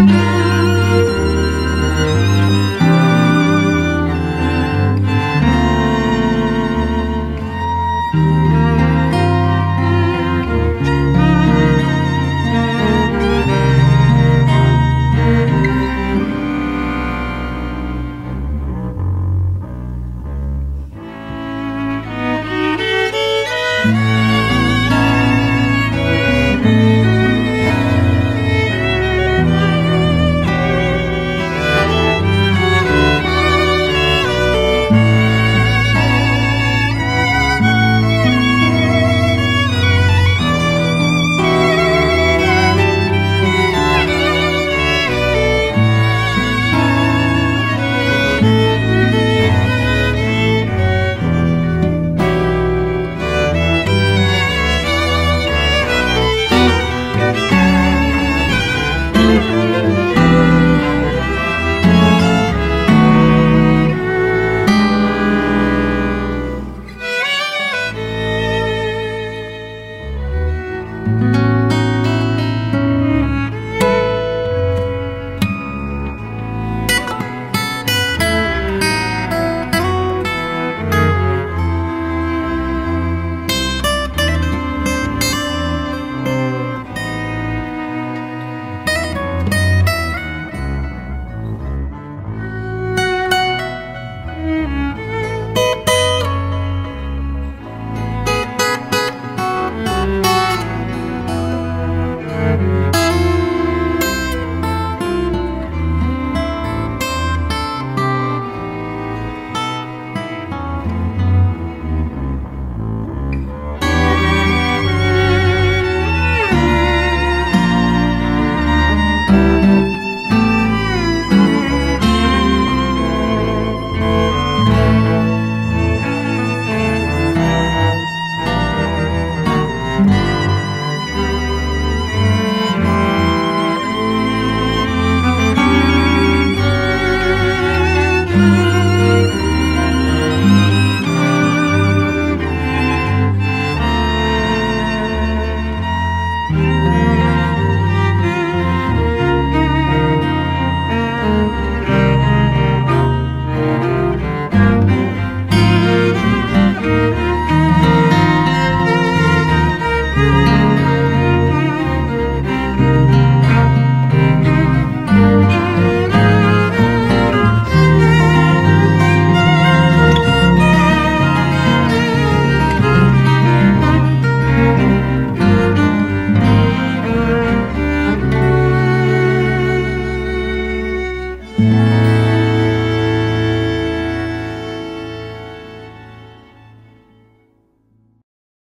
Música Oh.